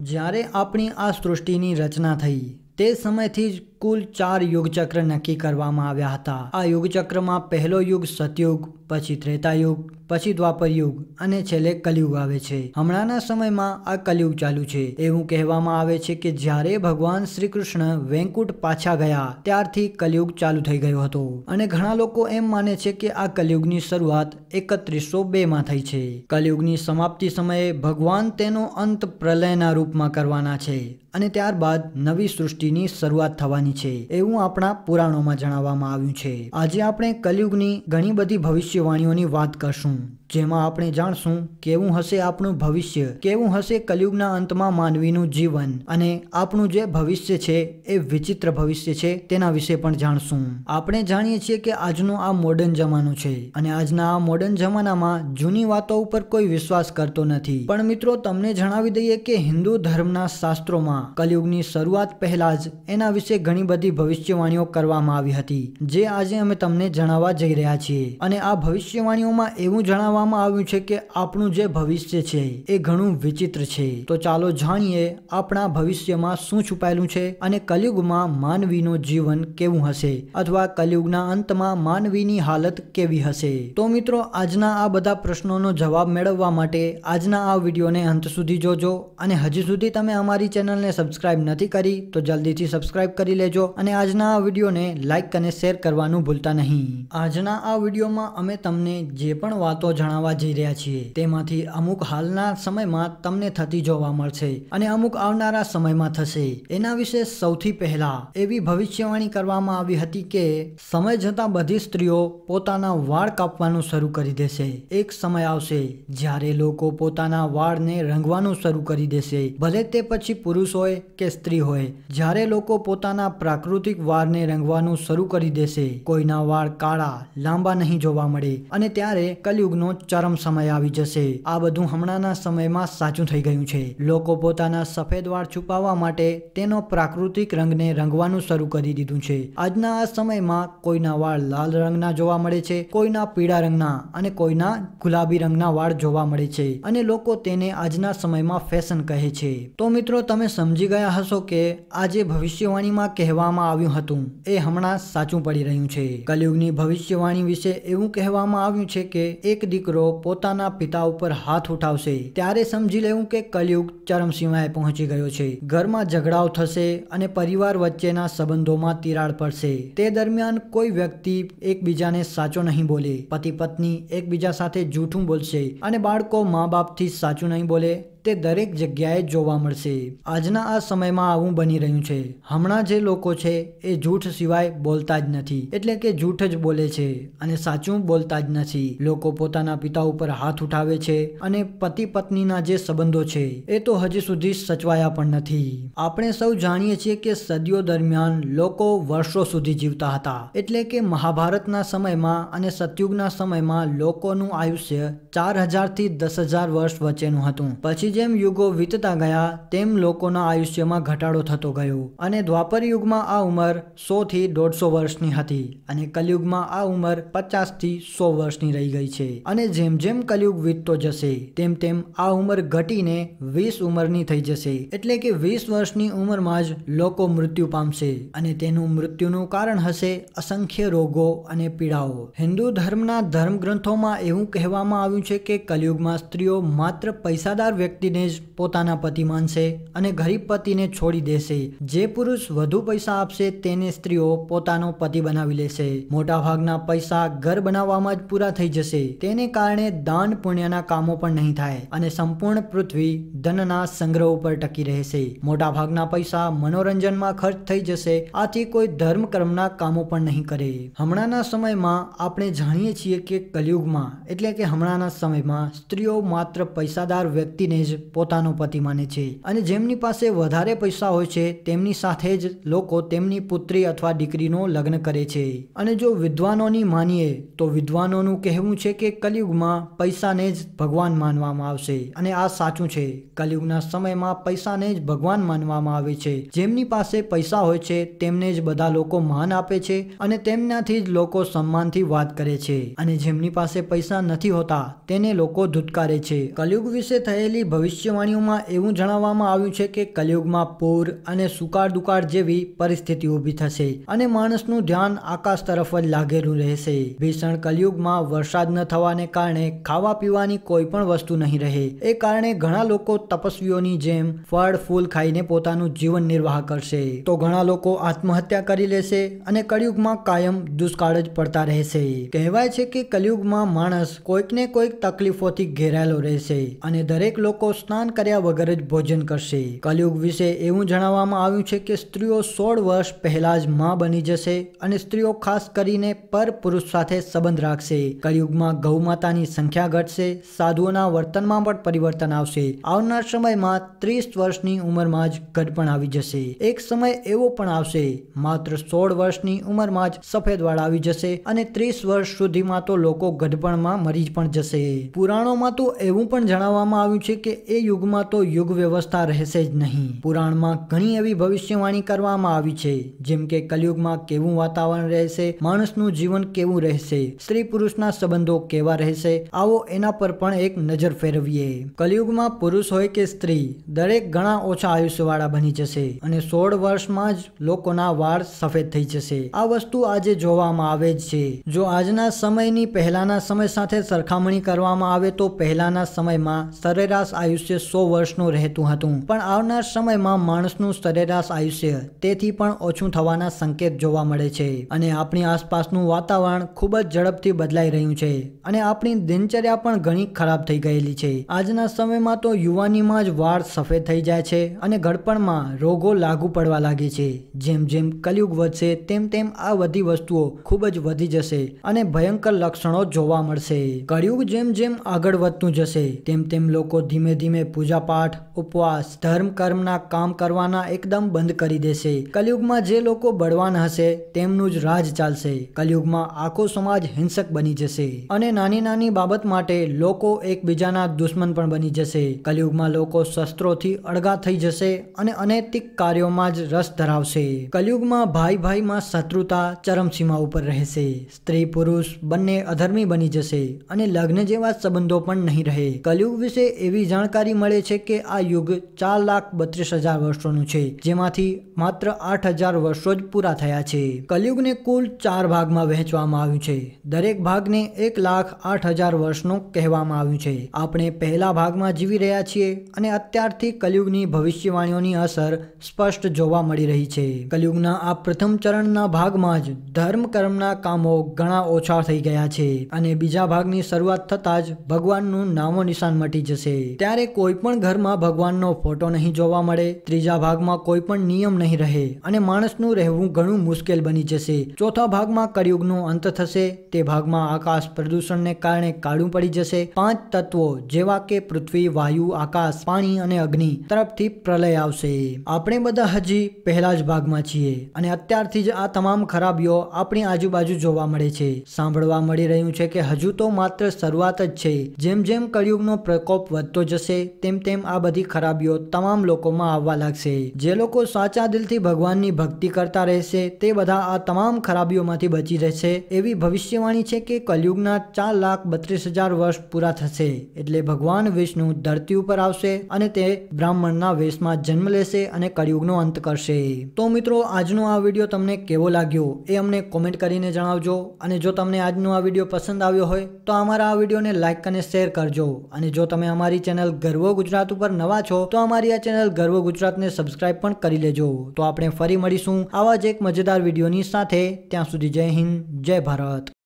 જ્યારે આપણી આ સૃષ્ટિની રચના થઈ તે સમયથી જ કુલ ચાર યુગચક્ર નક્કી કરવામાં આવ્યા હતા. આ યુગચક્રમાં પહેલો યુગ સતયુગ, પછી ત્રેતાયુગ, પછી દ્વાપર યુગ અને છેલ્લે કલયુગ આવે છે. હમણાંના સમયમાં આ કલયુગ ચાલુ છે. એવું કહેવામાં આવે છે કે જ્યારે ભગવાન શ્રી કૃષ્ણ વેંકુટ પાછા ગયા, ત્યારથી કલયુગ ચાલુ થઈ ગયો હતો. અને ઘણા લોકો એમ માને છે કે આ કલયુગની શરૂઆત એકત્રીસો બે માં થઈ છે. કલયુગની સમાપ્તિ સમયે ભગવાન તેનો અંત પ્રલયના રૂપમાં કરવાના છે અને ત્યારબાદ નવી સૃષ્ટિની શરૂઆત થવાની છે, એવું આપણા પુરાણોમાં જણાવવામાં આવ્યું છે. આજે આપણે કલયુગની ઘણી બધી ભવિષ્યવાણીઓની વાત કરશું. જેમાં આપણે જાણશું કેવું હશે આપણું ભવિષ્ય, કેવું હશે કલયુગના અંતમાં માનવીનું જીવન અને આપણું જે ભવિષ્ય છે એ વિચિત્ર ભવિષ્ય છે તેના વિશે પણ જાણશું. આપણે જાણીએ છીએ કે આજનો આ મોડર્ન જમાનો છે અને આજના આ મોડર્ન જમાનામાં જૂની વાતો ઉપર કોઈ વિશ્વાસ કરતો નથી. પણ મિત્રો, તમને જણાવી દઈએ કે હિન્દુ ધર્મના શાસ્ત્રોમાં કલયુગની શરૂઆત પહેલા જ એના વિશે ઘણી બધી ભવિષ્યવાણીઓ કરવામાં આવી હતી, જે આજે અમે તમને જણાવવા જઈ રહ્યા છીએ. અને આ ભવિષ્યવાણીઓમાં એવું જણાવવા કહેવામાં આવ્યું છે કે આપણું જે ભવિષ્ય છે એ ઘણું વિચિત્ર છે. તો ચાલો જાણીએ આપણા ભવિષ્યમાં શું છુપાયેલું છે અને કલયુગમાં માનવીનું જીવન કેવું હશે અથવા કલયુગના અંતમાં માનવીની હાલત કેવી હશે? તો મિત્રો, આજના આ બધા પ્રશ્નોનો જવાબ મેળવવા માટે આજના આ વિડીયોને અંત સુધી જોજો અને હજી સુધી તમે અમારી ચેનલને સબસ્ક્રાઇબ નથી કરી તો જલ્દીથી સબસ્ક્રાઇબ કરી લેજો અને આજના આ વિડીયોને લાઇક અને શેર કરવાનું ભૂલતા નહીં. આજના આ વિડીયોમાં અમે તમને જે પણ વાતો જણાવવા જઈ રહ્યા છીએ. તેમાંથી અમુક હાલના સમયમાં તમને થતી જોવા મળશે અને અમુક આવનારા સમયમાં થશે. એના વિશે સૌથી પહેલા એવી ભવિષ્યવાણી કરવામાં આવી હતી કે સમય જતાં બધી સ્ત્રીઓ પોતાના વાળ કાપવાનું શરૂ કરી દેશે. એક સમય આવશે જ્યારે લોકો પોતાના વાળને રંગવાનું શરૂ કરી દેશે. ભલે તે પછી પુરુષ હોય કે સ્ત્રી હોય, જ્યારે લોકો પોતાના પ્રાકૃતિક વાળને રંગવાનું શરૂ કરી દેશે. કોઈના વાળ કાળા, લાંબા નહીં જોવા મળે અને ત્યારે કલયુગનો ચરમ સમય આવી જશે. આ બધું હમણાંના સમયમાં સાચું થઈ ગયું છે. લોકો પોતાના સફેદ વાળ છુપાવવા માટે તેનો પ્રાકૃતિક રંગને રંગવાનું શરૂ કરી દીધું છે. આજના આ સમયમાં કોઈના વાળ લાલ રંગના જોવા મળે છે, કોઈના પીળા રંગના અને કોઈના ગુલાબી રંગના વાળ જોવા મળે છે અને લોકો તેને આજના સમયમાં ફેશન કહે છે. તો મિત્રો, તમે સમજી ગયા હશો કે આજે ભવિષ્યવાણીમાં કહેવામાં આવ્યું હતું. એ હમણાં સાચું પડી રહ્યું છે. કલયુગની ભવિષ્યવાણી વિશે એવું કહેવામાં આવ્યું છે કે એક દીકરો પોતાના પિતા ઉપર હાથ ઉઠાવશે, ત્યારે સમજી લેવું કે કલયુગ ચરમસીમાએ પહોંચી ગયો છે. ઘરમાં ઝઘડાઓ થશે અને પરિવાર વચ્ચેના સંબંધોમાં તિરાડ પડશે. તે દરમિયાન કોઈ વ્યક્તિ એકબીજાને સાચો નહીં બોલે. પતિ પત્ની એકબીજા સાથે જૂઠું બોલશે અને બાળકો મા બાપથી સાચું નહીં બોલે. તે દરેક જગ્યાએ જોવા મળશે. આજના આ સમયમાં આવું બની રહ્યું છે. હમણાં જે લોકો છે એ જૂઠ સિવાય બોલતા જ નથી. એટલે કે જૂઠ જ બોલે છે અને સાચું બોલતા જ નથી. લોકો પોતાના પિતા ઉપર હાથ ઉઠાવે છે અને પતિ પત્નીના જે સંબંધો છે એ તો હજી સુધી સચવાયા પણ નથી. આપણે સૌ જાણીએ છીએ કે સદીઓ દરમિયાન લોકો વર્ષો સુધી જીવતા હતા. એટલે કે મહાભારતના સમયમાં અને સતયુગના સમયમાં લોકોનું આયુષ્ય ચાર હજારથી દસ હજાર વર્ષ વચ્ચેનું હતું. પછી પછી જેમ યુગો વીતતા ગયા, તેમ લોકોના આયુષ્યમાં ઘટાડો થતો ગયો. અને દ્વાપર યુગમાં આ ઉંમર સોથી દોઢસો વર્ષની હતી અને કલયુગમાં આ ઉંમર પચાસથી સો વર્ષની રહી ગઈ છે. અને જેમ જેમ કલયુગ વીતતો જશે, તેમ તેમ આ ઉંમર ઘટીને વીસ ઉંમરની થઈ જશે. એટલે કે વીસ વર્ષની ઉંમરમાં જ લોકો મૃત્યુ પામશે અને તેનું મૃત્યુનું કારણ હશે અસંખ્ય રોગો અને પીડાઓ. હિન્દુ ધર્મના ધર્મગ્રંથોમાં એવું કહેવામાં આવ્યું છે કે કલયુગમાં સ્ત્રીઓ માત્ર પૈસાદાર વ્યક્તિ વ્યક્તિને જ પોતાના પતિ માનશે અને ગરીબ પતિને છોડી દેશે. જે પુરુષ વધુ પૈસા આપશે, તેને સ્ત્રીઓ પોતાનો પતિ બનાવી લેશે. મોટા ભાગના પૈસા ઘર બનાવવામાં જ પૂરા થઈ જશે. તેને કારણે દાન પુણ્યના કામો પણ નહીં થાય અને સંપૂર્ણ પૃથ્વી ધનના સંગ્રહ ઉપર ટકી રહેશે. મોટા ભાગના પૈસા મનોરંજનમાં ખર્ચ થઈ જશે, આથી કોઈ ધર્મ કર્મના કામો પણ નહીં કરે. હમણાંના સમયમાં આપણે જાણીએ છીએ કે કલયુગમાં, એટલે કે હમણાંના સમયમાં, સ્ત્રીઓ માત્ર પૈસાદાર વ્યક્તિને જ પોતાનો પતિ માને છે. અને જેમની પાસે વધારે પૈસા હોય છે, તેમની સાથે જ લોકો તેમની પુત્રી અથવા દીકરીનો લગ્ન કરે છે. અને જો વિદ્વાનોની માનીએ, તો વિદ્વાનોનું કહેવું છે કે કલયુગમાં પૈસાને જ ભગવાન માનવામાં આવશે. અને આ સાચું છે. કલયુગના સમયમાં પૈસાને જ ભગવાન માનવામાં આવે છે. જેમની પાસે પૈસા હોય છે, તેમને જ બધા લોકો માન આપે છે અને તેમનાથી જ લોકો સન્માનથી વાત કરે છે. અને જેમની પાસે પૈસા નથી હોતા, તેને લોકો ધુતકારે છે. કલયુગ વિશે થયેલી ભવિષ્યવાણીઓમાં એવું જણાવવામાં આવ્યું છે કે કલયુગમાં પૂર અને સુકાળ દુકાળ જેવી પરિસ્થિતિ ઊભી થશે અને માણસનું ધ્યાન આકાશ તરફ જ લાગેલું રહેશે. ભીષણ કલયુગમાં વરસાદ ન થવાને કારણે ખાવા પીવાની કોઈ પણ વસ્તુ નહીં રહે. એ કારણે ઘણા લોકો તપસ્વીઓની જેમ ફળ, ફૂલ ખાઈને પોતાનું જીવન નિર્વાહ કરશે. તો ઘણા લોકો આત્મહત્યા કરી લેશે અને કળિયુગમાં કાયમ દુષ્કાળ જ પડતા રહેશે. કહેવાય છે કે કલયુગમાં માણસ કોઈકને કોઈક તકલીફોથી ઘેરાયેલો રહેશે અને દરેક લોકો સ્નાન કર્યા વગર જ ભોજન કરશે. કલયુગ વિશે એવું જણાવવામાં આવ્યું છે કે સ્ત્રીઓ સોળ વર્ષ પહેલા જ માં બની જશે અને સ્ત્રીઓ ખાસ કરીને પર પુરુષ સાથે સંબંધ રાખશે. કલયુગમાં ગૌ માતાની સંખ્યા ઘટશે, સાધુઓના વર્તનમાં પણ પરિવર્તન આવશે. આવનાર સમયમાં ત્રીસ વર્ષની ઉંમરમાં જ ગઢપણ આવી જશે. એક સમય એવો પણ આવશે, માત્ર સોળ વર્ષની ઉંમરમાં જ સફેદ વાળ આવી જશે અને ત્રીસ વર્ષ સુધીમાં તો લોકો ગઢપણમાં મરી પણ જશે. પુરાણોમાં તો એવું પણ જણાવવામાં આવ્યું છે કે એ યુગમાં તો યુગ વ્યવસ્થા રહેશે જ નહીં. પુરાણમાં ઘણી એવી ભવિષ્યવાણી કરવામાં આવી છે. જેમ કે કલયુગમાં કેવું વાતાવરણ રહેશે, માણસનું જીવન કેવું રહેશે, સ્ત્રી પુરુષના સંબંધો કેવા રહેશે, આવો એના પર પણ એક નજર ફેરવીએ. કલયુગમાં પુરુષ હોય કે સ્ત્રી, દરેક ઘણા ઓછા આયુષ્યવાળા બની જશે અને સોળ વર્ષમાં જ લોકોના વાળ સફેદ થઈ જશે. આ વસ્તુ આજે જોવામાં આવે જ છે. જો આજના સમયની પહેલાના સમય સાથે સરખામણી કરવામાં આવે તો પહેલાના સમયમાં સરેરાશ આયુષ્ય સો વર્ષનું રહેતું હતું. પણ આવનાર સમયમાં માણસનું સરેરાશ આયુષ્ય તેથી પણ ઓછું થવાના સંકેત જોવા મળે છે અને આપણી આસપાસનું વાતાવરણ ખૂબ જ ઝડપથી બદલાઈ રહ્યું છે અને આપણી દિનચર્યા પણ ઘણી ખરાબ થઈ ગયેલી છે. આજના સમયમાં તો યુવાનીમાં જ વાળ સફેદ થઈ જાય છે અને ઘડપણમાં રોગો લાગુ પડવા લાગે છે. જેમ જેમ કલયુગ વધશે તેમ તેમ આ બધી વસ્તુઓ ખૂબ જ વધી જશે અને ભયંકર લક્ષણો જોવા મળશે. કળિયુગ જેમ જેમ આગળ વધતું જશે તેમ તેમ લોકો ધીમે ધીમે પૂજાપાઠ, ઉપવાસ ધર્મ કર્મના કામ કરવાના એકદમ બંધ કરી દેશે. કલયુગમાં જે લોકો બળવાન હશે, તેમનું જ રાજ ચાલશે. કલયુગમાં આખો સમાજ હિંસક બની જશે. અને નાની નાની બાબત માટે લોકો એકબીજાના દુશ્મન પણ બની જશે. કલયુગમાં લોકો શસ્ત્રોથી અળગા થઈ જશે અને અનૈતિક કાર્યોમાં જ રસ ધરાવશે. કલયુગમાં ભાઈ ભાઈમાં શત્રુતા ચરમસીમા ઉપર રહેશે. સ્ત્રી, પુરુષ બંને અધર્મી બની જશે અને લગ્ન જેવા સંબંધો પણ નહીં રહે. કલયુગ વિશે એવી જાણકારી મળે છે કે આ યુગ ચાર લાખ બત્રીસ હજાર વર્ષોનું છે, જેમાંથી માત્ર આઠ હજાર વર્ષો જ પૂરા થયા છે. કલયુગને કુલ ચાર ભાગમાં વહેંચવામાં આવ્યું છે. દરેક ભાગને એક લાખ આઠ હજાર વર્ષનો કહેવામાં આવ્યું છે. આપણે પહેલા ભાગમાં જીવી રહ્યા છીએ અને અત્યારથી કલયુગની ભવિષ્યવાણીઓની અસર સ્પષ્ટ જોવા મળી રહી છે. કલયુગના આ પ્રથમ ચરણના ભાગમાં જ ધર્મ કર્મના કામો ઘણા ઓછા થઈ ગયા છે અને બીજા ભાગની શરૂઆત થતાં જ ભગવાનનું નામો નિશાન મટી જશે. ત્યારે કોઈ પણ ઘરમાં ભગવાનનો ફોટો નહીં જોવા મળે, ત્રીજા ભાગમાં કોઈ પણ નિયમ નહીં રહે અને માણસનું રહેવું ઘણું મુશ્કેલ બની જશે. ચોથા ભાગમાં કળિયુગનો અંત થશે, તે ભાગમાં આકાશ પ્રદૂષણને કારણે કાળું પડી જશે. પાંચ તત્વો જેવા કે પૃથ્વી, વાયુ, આકાશ, પાણી અને અગ્નિ તરફથી પ્રલય આવશે. આપણે બધા હજી પહેલા જ ભાગમાં છીએ અને અત્યારથી જ આ તમામ ખરાબીઓ આપણી આજુબાજુ જોવા મળે છે. સાંભળવા મળી રહ્યું છે કે હજુ તો માત્ર શરૂઆત જ છે. જેમ જેમ કળિયુગનો પ્રકોપ વધતો જશે તેમ તેમ આ બધી ખરાબીઓ તમામ લોકોમાં આવવા લાગશે. જે લોકો સાચા દિલથી ભગવાનની ભક્તિ કરતા રહેશે, તે બધા આ તમામ ખરાબીઓમાંથી બચી રહેશે. એવી ભવિષ્યવાણી છે કે કલયુગના ચાર લાખ બત્રીસ હજાર વર્ષ પૂરા થશે. એટલે ભગવાન વિષ્ણુ ધરતી ઉપર આવશે અને તે બ્રાહ્મણના વેશમાં જન્મ લેશે અને કળિયુગનો અંત કરશે. તો મિત્રો, આજનો આ વીડિયો તમને કેવો લાગ્યો એ અમને કોમેન્ટ કરીને જણાવજો. અને જો તમને આજનો આ વીડિયો પસંદ આવ્યો હોય, તો અમારા આ વિડીયોને લાઇક અને શેર કરજો. અને જો તમે અમારી ચેનલ ગર્વ ગુજરાત ઉપર નવા છો, તો અમારી આ ચેનલ ગર્વ ગુજરાતને સબસ્ક્રાઇબ પણ કરી લેજો. તો આપણે ફરી મળીશું આવા જ એક મજેદાર વિડીયોની સાથે. ત્યાં સુધી જય હિન્દ, જય ભારત.